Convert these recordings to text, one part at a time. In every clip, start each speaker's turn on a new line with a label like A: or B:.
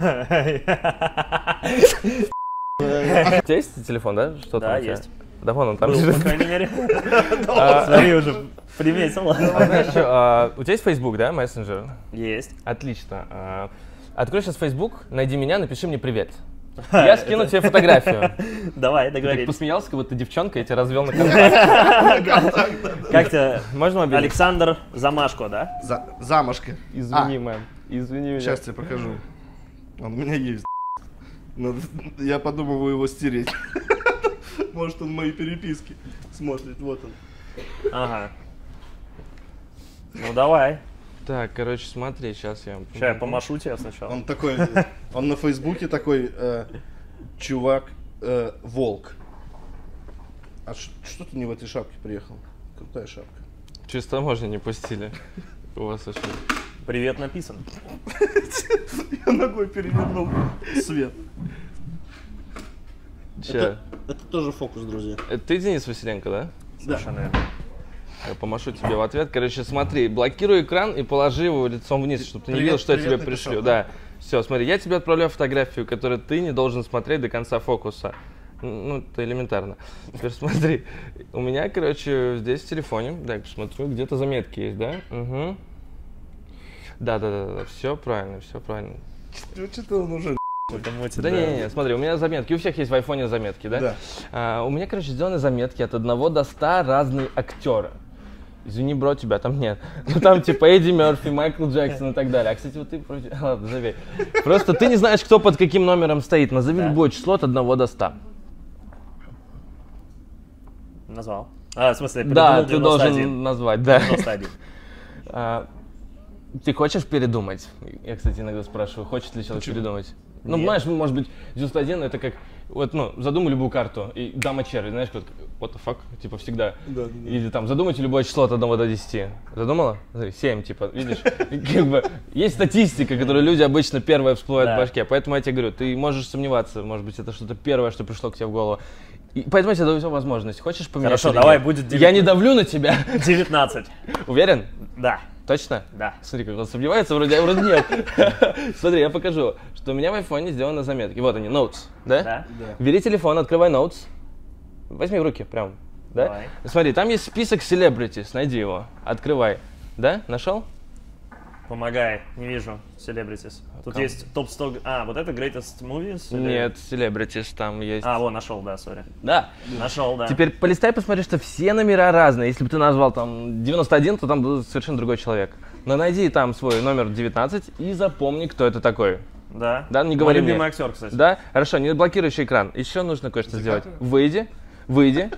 A: У тебя есть телефон, да? Что там
B: Да, есть.
A: Да вон он там лежит.
B: по крайней мере. Смотри, уже приметил.
A: А а, у тебя есть Facebook, да, мессенджер?
B: Есть.
A: Отлично. А, Открой сейчас Facebook, найди меня, напиши мне привет. Я скину тебе фотографию.
B: Давай,
A: Ты
B: договорились.
A: посмеялся, как будто девчонка, я тебя развел на контакт.
B: Как тебя?
A: Можно мобильный?
B: Александр Замашко, да?
C: За- замашка.
A: Извини, мэм. Извини меня.
C: Сейчас тебе покажу. Он у меня есть. Надо- я подумываю его стереть. Может, он мои переписки смотрит. Вот он.
B: Ага. Ну давай.
A: Так, короче, смотри, сейчас я...
B: Сейчас я помашу тебе сначала.
C: Он такой, он на Фейсбуке такой, э, чувак, э, волк. А что ты не в этой шапке приехал? Крутая шапка.
A: Через таможню не пустили. У вас вообще...
B: Привет написан.
C: Я ногой перевернул свет.
A: Че?
C: Это тоже фокус, друзья.
A: Это ты Денис Василенко, да?
B: Совершенно верно.
A: Я помашу тебе в ответ. Короче, смотри, блокируй экран и положи его лицом вниз, чтобы ты не
C: Привет-
A: видел, что я тебе пришлю.
C: написал,
A: Да. Все, смотри, я тебе отправляю фотографию, которую ты не должен смотреть до конца фокуса. Ну, это элементарно. Теперь смотри, у меня, короче, здесь в телефоне, дай я посмотрю, где-то заметки есть, да? Угу. Да, да, да, да, все правильно, все правильно.
C: Что-то он уже...
A: Да не, не, не, смотри, у меня заметки, у всех есть в айфоне заметки, да?
C: Да.
A: А, у меня, короче, сделаны заметки от 1 до 100 разные актера. Извини, бро, тебя там нет. Ну там типа Эдди Мерфи, Майкл Джексон и так далее. А, кстати, вот ты против... Ладно, забей. Просто ты не знаешь, кто под каким номером стоит. Назови
B: Да.
A: любое число от 1 до 100.
B: Назвал. А, в смысле,
A: Да,
B: придумал
A: ты должен
B: 91.
A: назвать, да.
B: 91.
A: Ты хочешь передумать? Я, кстати, иногда спрашиваю, хочет ли человек передумать? Ну,
B: Нет.
A: знаешь, может быть, 91 это как, вот, ну, задумай любую карту, и дама черви, знаешь, как, what the fuck, типа, всегда.
C: Да, да, да.
A: Или там, задумайте любое число от 1 до 10. Задумала? Смотри, 7, типа, видишь? Как бы, есть статистика, которую люди обычно первое всплывают в башке, поэтому я тебе говорю, ты можешь сомневаться, может быть, это что-то первое, что пришло к тебе в голову. И поэтому я тебе даю возможность. Хочешь поменять?
B: Хорошо, давай, будет
A: Я не давлю на тебя.
B: 19.
A: Уверен?
B: Да,
A: Точно?
B: да.
A: Смотри, как он сомневается, вроде, а вроде нет. Смотри, я покажу, что у меня в айфоне сделаны заметки. Вот они, notes, да?
B: Да?
A: Бери телефон, открывай notes. Возьми в руки, прям. Да?
B: Давай.
A: Смотри, там есть список celebrities, найди его. Открывай. Да? Нашел?
B: Помогай, не вижу celebrities. Тут
A: Ком-
B: есть топ-100... А, вот это greatest movies? или-
A: Нет, celebrities там есть.
B: А, вот, нашел, да, сори.
A: Да.
B: Нашел, да.
A: Теперь полистай, посмотри, что все номера разные. Если бы ты назвал там 91, то там был совершенно другой человек. Но найди там свой номер 19 и запомни, кто это такой.
B: Да.
A: Да, не
B: Мой
A: говори
B: любимый
A: мне.
B: актер, кстати.
A: Да? Хорошо, не блокирующий экран. Еще нужно кое-что сделать. Выйди, выйди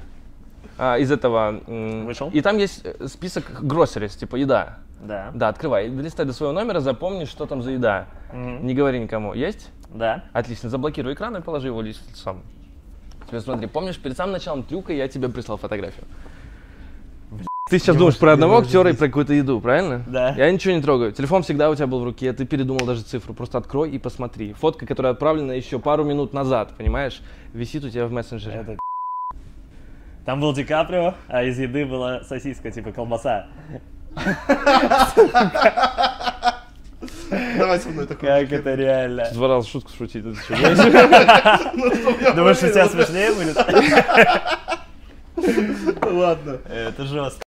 A: а, из этого.
B: Вышел.
A: И там есть э, список groceries, типа еда.
B: Да.
A: Да, открывай. Листай до своего номера, запомни, что там за еда.
B: Мгм.
A: Не говори никому. Есть?
B: Да.
A: Отлично. Заблокируй экран и положи его лицом. Теперь смотри, помнишь, перед самым началом трюка я тебе прислал фотографию. Ты сейчас думаешь про одного актера и про какую-то еду, правильно?
B: Да.
A: Я ничего не трогаю. Телефон всегда у тебя был в руке, ты передумал даже цифру. Просто открой и посмотри. Фотка, которая отправлена еще пару минут назад, понимаешь? Висит у тебя в мессенджере.
B: Это Там был Ди Каприо, а из еды была сосиска, типа колбаса.
C: Давай со мной такой.
B: Как это реально?
A: Два раза шутку шутить. это что,
B: Думаешь, у тебя смешнее будет?
C: Ладно.
B: Это жестко.